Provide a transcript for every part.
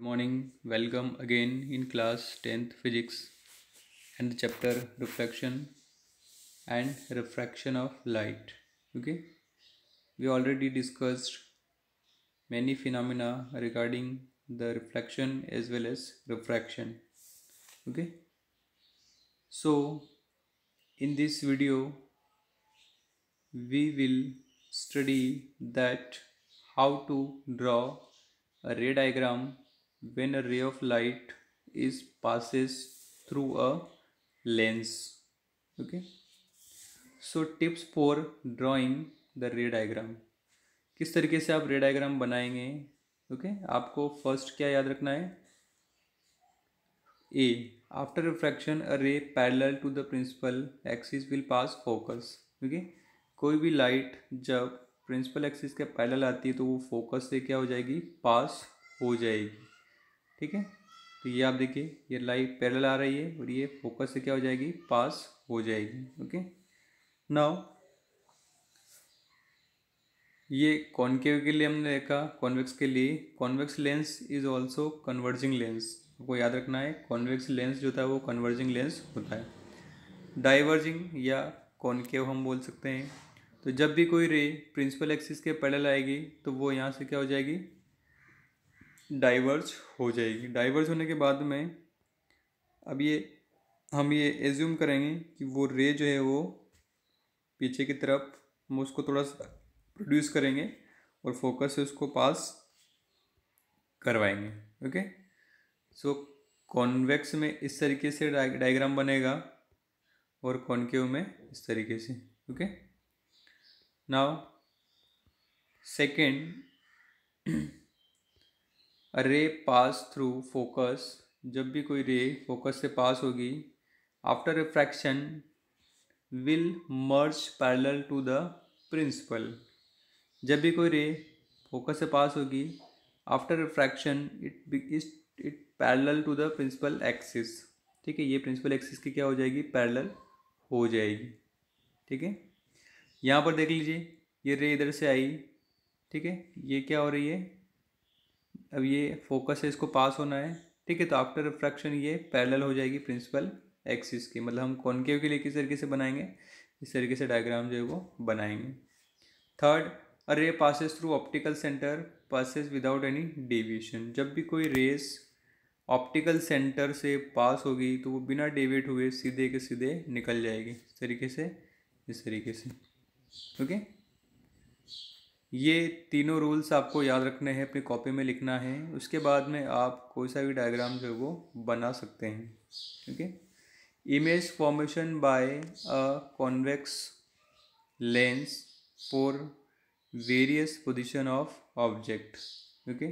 Good morning, welcome again in class 10th physics and the chapter reflection and refraction of light. Okay, we already discussed many phenomena regarding the reflection as well as refraction. Okay, so in this video, we will study that how to draw a ray diagram when a ray of light is passes through a lens, okay? So, tips for drawing the ray diagram. किस तरीके से आप रे diagram बनाएँगे okay okay? आपको first क्या याद रखना है? ए after refraction a ray parallel to the principal axis will pass focus okay कोई भी लाइट जब प्रिंसिपल एक्सिस के पैरेलल आती है तो वो फोकस से क्या हो जाएगी? पास हो जाएगी। ठीक है? तो ये आप देखिए, ये लाइट पैरेलल आ रही है और ये फोकस से क्या हो जाएगी? पास हो जाएगी ओके नाउ ये कॉन्केव के लिए हमने देखा कॉन्वेक्स के लिए convex lens is also converging lens आपको याद रखना है कॉन्वेक्स लेंस जो था वो कन्वर्जिंग लेंस होता है। डाइवर्जिंग या कॉन्केव हम बोल सकते हैं। तो जब भी कोई रे प्रिंसिपल एक्सिस के पैरेलल आएगी तो वो यहाँ से क्या हो जाएगी? डाइवर्ज हो जाएगी। डाइवर्ज होने के बाद में अब ये, हम ये एज्यूम करेंगे कि वो रे जो है वो पीछे की तरफ़ हम उसको थोड़ा सा प्रोड्यूस करेंगे और फोकस से उसको पास करवाएँगे ओके सो कॉन्वेक्स में इस तरीके से डायग्राम बनेगा और कॉन्केव में इस तरीके से ओके नाउ सेकेंड रे पास थ्रू फोकस, जब भी कोई रे फोकस से पास होगी after refraction will merge parallel to the principal जब भी कोई रे फोकस से पास होगी after refraction it it parallel to the principal axis ठीक है, ये प्रिंसिपल एक्सिस की क्या हो जाएगी? पैरेलल हो जाएगी। ठीक है? यहाँ पर देख लीजिए, ये रे इधर से आई। ठीक है? ये क्या हो रही है? अब ये फोकस है, इसको पास होना है। ठीक है तो आफ्टर रिफ्रैक्शन ये पैरेलल हो जाएगी प्रिंसिपल एक्सिस की। मतलब हम कॉन्केव के लिए किस तरीके से बनाएँगे? इस तरीके से डायग्राम जो है वो बनाएँगे। Third a ray passes through optical centre passes without any deviation जब भी कोई रेस ऑप्टिकल सेंटर से पास होगी तो वो बिना डेविएट हुए सीधे के सीधे निकल जाएगी। इस तरीके से, इस तरीके से। ओके ये तीनों रूल्स आपको याद रखने हैं, अपनी कॉपी में लिखना है। उसके बाद में आप कोई सा भी डायग्राम जो है वो बना सकते हैं okay image formation by a convex lens for various position of object okay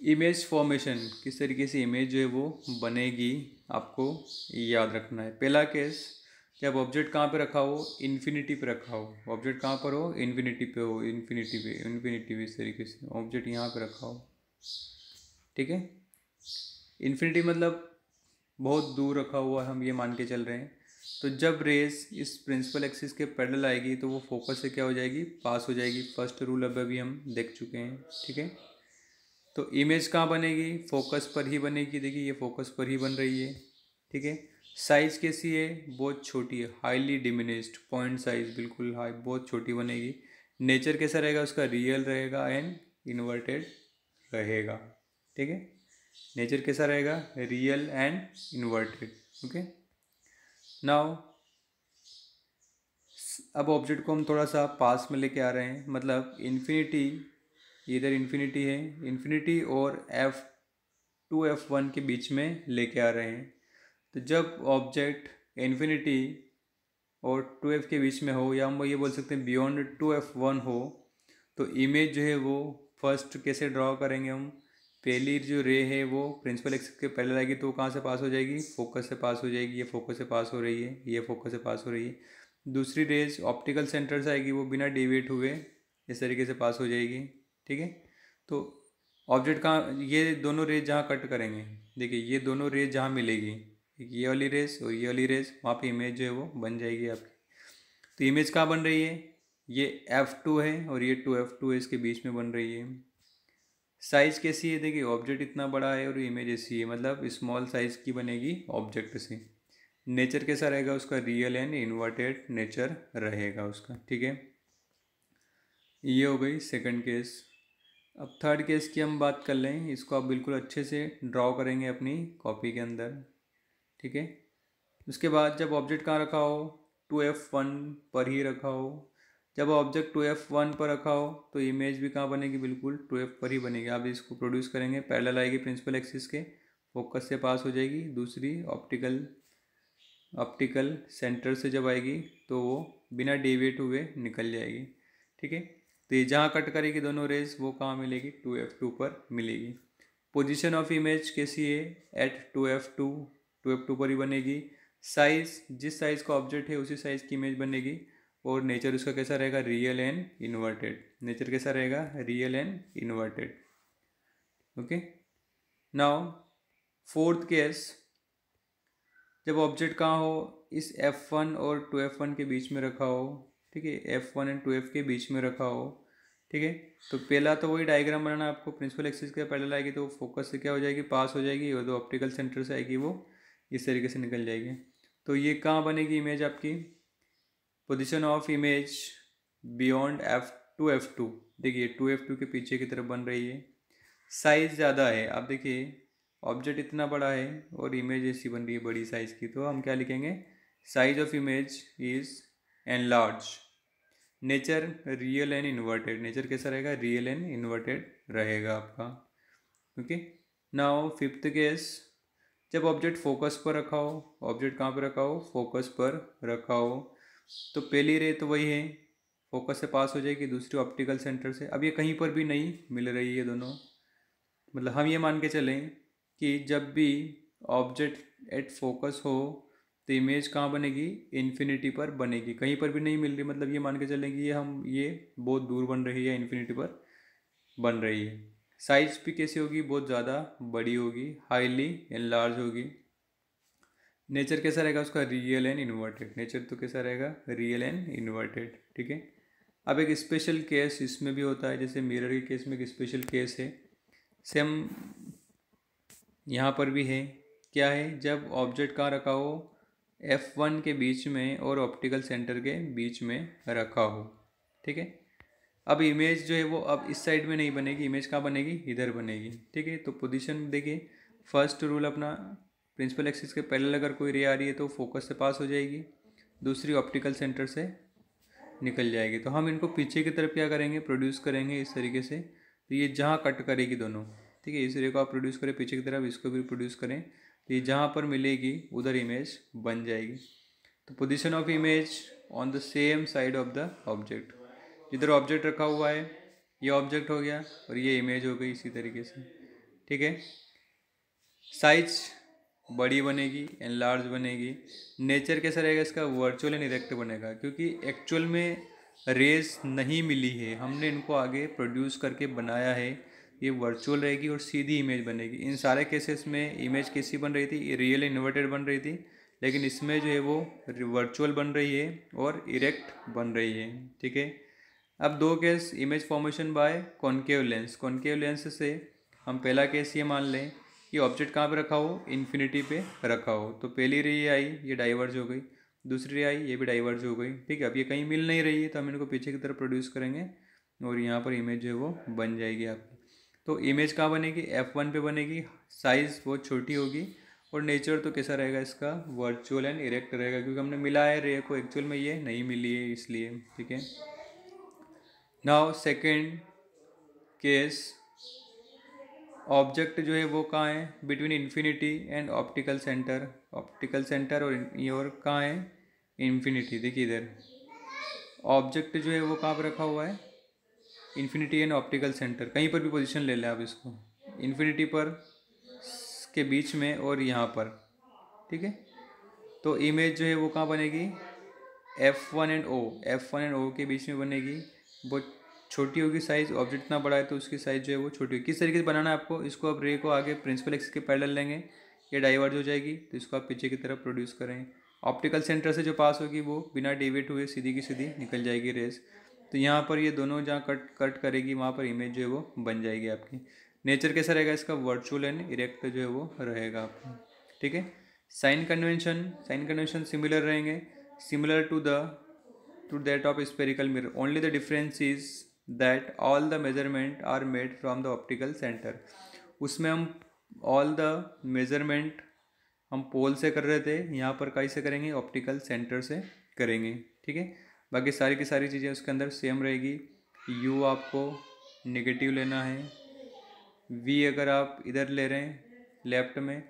image formation किस तरीके से इमेज जो है वो बनेगी, आपको याद रखना है। पहला केस जब ऑब्जेक्ट कहाँ पे रखा हो? इन्फिनिटी पे रखा हो। ऑब्जेक्ट कहाँ पर हो? इन्फिनिटी पे हो। इन्फिनिटी पे इन्फिनिटी पे इस तरीके से। ऑब्जेक्ट यहाँ पे रखा हो। ठीक है? इन्फिनिटी मतलब बहुत दूर रखा हुआ है, हम ये मान के चल रहे हैं। तो जब रेस इस प्रिंसिपल एक्सिस के पैडल आएगी तो वो फोकस से क्या हो जाएगी? पास हो जाएगी। फ़र्स्ट रूल अब अभी हम देख चुके हैं। ठीक है? तो इमेज कहाँ बनेगी? फोकस पर ही बनेगी। देखिए, ये फोकस पर ही बन रही है। ठीक है? साइज़ कैसी है? बहुत छोटी है। हाईली डिमिनिस्ड पॉइंट साइज़ बिल्कुल हाई बहुत छोटी बनेगी। नेचर कैसा रहेगा उसका? रियल रहेगा एंड इन्वर्टेड रहेगा। ठीक है? नेचर कैसा रहेगा? Real and inverted okay now अब ऑब्जेक्ट को हम थोड़ा सा पास में लेके आ रहे हैं। मतलब इन्फिनिटी इधर इन्फिनिटी है। इन्फिनिटी और एफ़ टू एफ़ वन के बीच में लेके आ रहे हैं। तो जब ऑब्जेक्ट इन्फिनिटी और टू एफ़ के बीच में हो, या हम ये बोल सकते हैं बियॉन्ड टू एफ़ वन हो तो इमेज जो है वो फ़र्स्ट कैसे ड्रॉ करेंगे हम? पहली जो रे है वो प्रिंसिपल एक्सिस के पहले आएगी तो कहाँ से पास हो जाएगी? फोकस से पास हो जाएगी। ये फोकस से पास हो रही है, ये फोकस से पास हो रही है। दूसरी रेज ऑप्टिकल सेंटर से आएगी, वो बिना डिवेट हुए इस तरीके से पास हो जाएगी, ठीक है? तो ऑब्जेक्ट कहाँ, ये दोनों रेज जहाँ कट करेंगे, देखिए ये दोनों रेज जहाँ मिलेगी ये वाली रेस और ये वाली रेस वहाँ पे इमेज जो है वो बन जाएगी आपकी। तो इमेज कहाँ बन रही है? ये एफ़ टू है और ये टू एफ़ टू है, इसके बीच में बन रही है। साइज़ कैसी है? देखिए ऑब्जेक्ट इतना बड़ा है और इमेज ऐसी है मतलब स्मॉल साइज़ की बनेगी ऑब्जेक्ट से। नेचर कैसा रहेगा उसका? रियल एंड इन्वर्टेड नेचर रहेगा उसका, ठीक है? ये हो गई सेकंड केस अब थर्ड केस की हम बात कर लें, इसको आप बिल्कुल अच्छे से ड्रॉ करेंगे अपनी कॉपी के अंदर। ठीक है? उसके बाद जब ऑब्जेक्ट कहाँ रखा हो? टू एफ़ वन पर ही रखा हो। जब ऑब्जेक्ट टू एफ़ वन पर रखा हो तो इमेज भी कहाँ बनेगी? बिल्कुल टू एफ़ पर ही बनेगी। आप इसको प्रोड्यूस करेंगे पैरेलल आएगी प्रिंसिपल एक्सिस के फोकस से पास हो जाएगी। दूसरी ऑप्टिकल ऑप्टिकल सेंटर से जब आएगी तो वो बिना डेविएट हुए निकल जाएगी। ठीक है? तो ये जहाँ कट करेगी दोनों रेज वो कहाँ मिलेगी? टू एफ़ टू पर मिलेगी। पोजीशन ऑफ़ इमेज कैसी है? At two F two two F two पर ही बनेगी। साइज़, जिस साइज़ का ऑब्जेक्ट है उसी साइज़ की इमेज बनेगी और नेचर उसका कैसा रहेगा? Real and inverted. नेचर कैसा रहेगा? Real and inverted. Okay? Now, fourth case, जब ऑब्जेक्ट कहाँ हो? इस एफ़ वन और टू एफ़ वन के बीच में रखा हो। ठीक है? F one and two F के बीच में रखा हो। ठीक है? तो पहला तो वही डायग्राम बनाना आपको प्रिंसिपल एक्सिस के पैरेलल आएगी तो फोकस से क्या हो जाएगी? पास हो जाएगी और जो ऑप्टिकल सेंटर से आएगी वो इस तरीके से निकल जाएगी। तो ये कहाँ बनेगी इमेज आपकी? Position of image beyond F two F two देखिए टू एफ़ टू के पीछे की तरफ़ बन रही है। साइज़ ज़्यादा है। आप देखिए ऑब्जेक्ट इतना बड़ा है और इमेज ऐसी बन रही है बड़ी साइज़ की। तो हम क्या लिखेंगे? Size of image is an large nature real and inverted nature कैसा रहेगा? रियल एंड इन्वर्टेड रहेगा आपका। ओके नाउ फिफ्थ केस जब ऑब्जेक्ट फोकस पर रखा हो ऑब्जेक्ट कहाँ पर रखा हो? फोकस पर रखा हो। तो पहली रे तो वही है। फोकस से पास हो जाएगी, दूसरी ऑप्टिकल सेंटर से। अब ये कहीं पर भी नहीं मिल रही है दोनों। मतलब हम ये मान के चलें कि जब भी ऑब्जेक्ट एट फोकस हो तो इमेज कहाँ बनेगी? इन्फिनिटी पर बनेगी। कहीं पर भी नहीं मिल रही मतलब ये मान के चलेंगे ये हम, ये बहुत दूर बन रही है इन्फिनिटी पर बन रही है। साइज़ भी कैसी होगी? बहुत ज़्यादा बड़ी होगी हाईली एंड लार्ज होगी। नेचर कैसा रहेगा उसका? रियल एंड इन्वर्टेड नेचर तो कैसा रहेगा? रियल एंड इन्वर्टेड ठीक है? अब एक स्पेशल केस इसमें भी होता है, जैसे मिरर के केस में एक स्पेशल केस है। सेम यहाँ पर भी है। क्या है? जब ऑब्जेक्ट कहाँ रखा हो? एफ़ वन के बीच में और ऑप्टिकल सेंटर के बीच में रखा हो। ठीक है? अब इमेज जो है वो अब इस साइड में नहीं बनेगी इमेज कहाँ बनेगी? इधर बनेगी, ठीक है? तो पोजीशन देखिए फ़र्स्ट रूल अपना प्रिंसिपल एक्सिस के पहले अगर कोई रे आ रही है तो फोकस से पास हो जाएगी, दूसरी ऑप्टिकल सेंटर से निकल जाएगी। तो हम इनको पीछे की तरफ़ क्या करेंगे? प्रोड्यूस करेंगे इस तरीके से। तो ये जहाँ कट करेगी दोनों, ठीक है? इस रे को आप प्रोड्यूस करें, पीछे की तरफ़ इसको भी प्रोड्यूस करें। तो ये जहाँ पर मिलेगी, उधर इमेज बन जाएगी। तो position of image on the same side of the object जिधर ऑब्जेक्ट रखा हुआ है, ये ऑब्जेक्ट हो गया और ये इमेज हो गई इसी तरीके से। ठीक है? साइज़ बड़ी बनेगी एंड लार्ज बनेगी। नेचर कैसा रहेगा इसका? वर्चुअल एंड इरेक्ट बनेगा, क्योंकि एक्चुअल में रेस नहीं मिली है। हमने इनको आगे प्रोड्यूस करके बनाया है, ये वर्चुअल रहेगी और सीधी इमेज बनेगी। इन सारे केसेस में इमेज कैसी बन रही थी? रियल इन्वर्टेड बन रही थी, लेकिन इसमें जो है वो वर्चुअल बन रही है और इरेक्ट बन रही है। ठीक है? अब दो case image formation by concave lens concave lens से हम पहला केस ये मान लें कि ऑब्जेक्ट कहाँ पे रखा हो? इन्फिनिटी पे रखा हो। तो पहली रे आई, ये डाइवर्ज हो गई। दूसरी आई, ये भी डाइवर्ज हो गई। ठीक है, अब ये कहीं मिल नहीं रही है तो हम इनको पीछे की तरफ़ प्रोड्यूस करेंगे और यहाँ पर इमेज जो है वो बन जाएगी आपकी। तो इमेज कहाँ बनेगी? एफ़ वन पे बनेगी। साइज़ बहुत छोटी होगी और नेचर तो कैसा रहेगा इसका? वर्चुअल एंड इरेक्ट रहेगा, क्योंकि हमने मिला है रे को। एक्चुअल में ये नहीं मिली है इसलिए। ठीक है? नाउ सेकेंड केस ऑब्जेक्ट जो है वो कहाँ है? Between infinity and optical centre optical centre और ये और कहाँ है? इन्फिनिटी देखिए इधर। ऑब्जेक्ट जो है वो कहाँ पर रखा हुआ है? इन्फिनिटी एंड ऑप्टिकल सेंटर कहीं पर भी पोजीशन ले लें आप इसको। इन्फिनिटी पर, के बीच में और यहाँ पर। ठीक है? तो इमेज जो है वो कहाँ बनेगी? F one and O F one and O के बीच में बनेगी बहुत छोटी होगी साइज़ ऑब्जेक्ट इतना बड़ा है तो उसकी साइज़ जो है वो छोटी होगी। किस तरीके से बनाना है आपको? इसको आप रे को आगे प्रिंसिपल एक्स के पैडल लेंगे ये डाइवर्ज हो जाएगी तो इसको आप पीछे की तरफ़ प्रोड्यूस करें। ऑप्टिकल सेंटर से जो पास होगी वो बिना डिवेट हुए सीधी की सीधी निकल जाएगी रेस तो यहाँ पर ये दोनों जहाँ कट कट करेगी, वहाँ पर इमेज जो है वो बन जाएगी आपकी। नेचर कैसा रहेगा इसका? वर्चुअल एंड इरेक्ट जो है वो रहेगा आपका। ठीक है? Sign convention sign convention similar रहेंगे। Similar to the to that of spherical mirror only the difference is that all the measurement are made from the optical centre उसमें हम ऑल द मेज़रमेंट हम पोल से कर रहे थे, यहाँ पर कहीं से करेंगे ऑप्टिकल सेंटर से करेंगे, ठीक है? बाकी सारी की सारी चीज़ें उसके अंदर सेम रहेगी। यू आपको नेगेटिव लेना है। वी अगर आप इधर ले रहे हैं लेफ़्ट में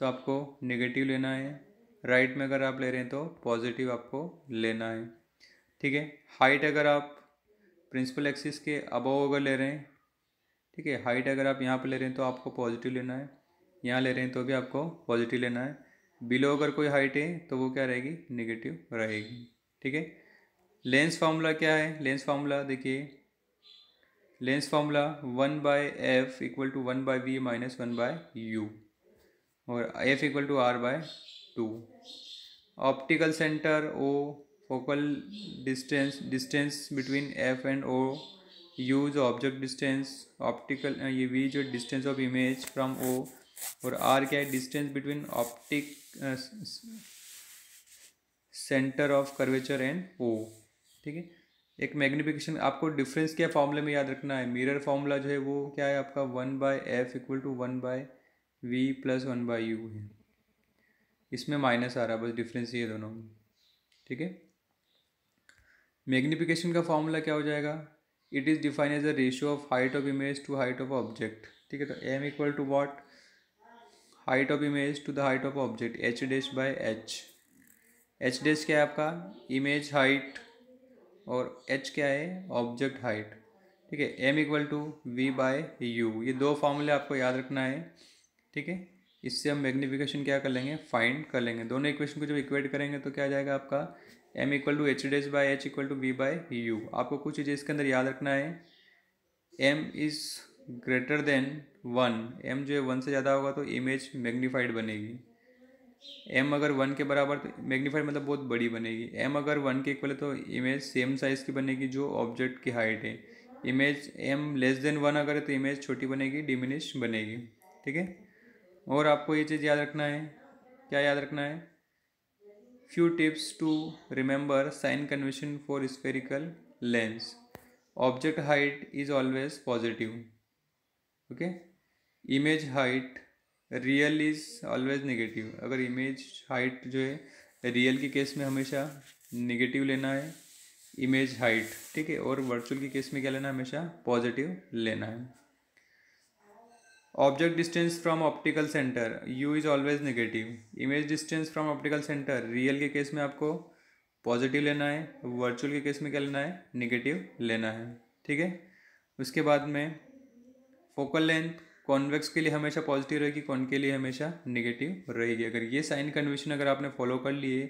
तो आपको नेगेटिव लेना है। राइट में अगर आप ले रहे हैं तो पॉजिटिव आपको लेना है, ठीक है? हाइट अगर आप प्रिंसिपल एक्सिस के अबव अगर ले रहे हैं, ठीक है, हाइट अगर आप यहाँ पर ले रहे हैं तो आपको पॉजिटिव लेना है, यहाँ ले रहे हैं तो भी आपको पॉजिटिव लेना है, बिलो अगर कोई हाइट है तो वो क्या रहेगी, नेगेटिव रहेगी, ठीक है। लेंस फार्मूला क्या है, लेंस फार्मूला देखिए, lens formula one by F equal to one by V minus one by U, और F equal to R by two, optical centre O focal distance distance between F and O U's object distance optical ये V जो distance of image from O और R क्या है? Distance between optic centre of curvature and O ठीक है? एक magnification आपको difference क्या फॉर्मूले में याद रखना है? मिरर फॉर्मूला जो है वो क्या है आपका? One by F equal to one by V plus one by U है। इसमें माइनस आ रहा है, बस डिफरेंस ये दोनों में। ठीक है? मैग्निफिकेशन का फॉर्मूला क्या हो जाएगा? It is define as a ratio of height of image to height of object ठीक है तो M equal to what height of image to the height of object H dash by H H dash क्या है आपका? Image height और H क्या है? Object height ठीक है M equal to V by U ये दो फॉर्मूले आपको याद रखना है। ठीक है, इससे हम मैग्निफिकेशन क्या कर लेंगे? फाइंड कर लेंगे। दोनों इक्वेशन को जब इक्वेट करेंगे तो क्या आ जाएगा आपका? M equal to H dash by H equal to V by U आपको कुछ चीज़ें इसके अंदर याद रखना है। M is greater than one M जो है वन से ज़्यादा होगा तो इमेज मैग्नीफाइड बनेगी। एम अगर वन के बराबर तो मैग्नीफाइड मतलब बहुत बड़ी बनेगी। एम अगर वन के इक्वल है तो इमेज सेम साइज़ की बनेगी जो ऑब्जेक्ट की हाइट है। Image M less than one अगर है तो इमेज छोटी बनेगी डिमिनिश बनेगी। ठीक है? और आपको ये चीज़ याद रखना है। क्या याद रखना है? Few tips to remember sign convention for spherical lens object height is always positive okay image height real is always negative अगर इमेज हाइट जो है रियल के केस में हमेशा नेगेटिव लेना है इमेज हाइट ठीक है? और वर्चुअल के केस में क्या लेना है? हमेशा पॉजिटिव लेना है। Object distance from optical centre U is always negative image distance from optical centre real के केस में आपको पॉजिटिव लेना है वर्चुअल के केस में क्या लेना है? नेगेटिव लेना है। ठीक है? उसके बाद में फोकल लेंथ कॉन्वेक्स के लिए हमेशा पॉजिटिव रहेगी कौन के लिए हमेशा नेगेटिव रहेगी। अगर ये साइन कन्वेंशन अगर आपने फॉलो कर लिए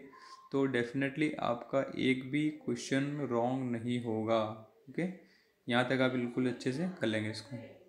तो डेफिनेटली आपका एक भी क्वेश्चन रॉन्ग नहीं होगा। ओके यहाँ तक आप बिल्कुल अच्छे से कर लेंगे इसको।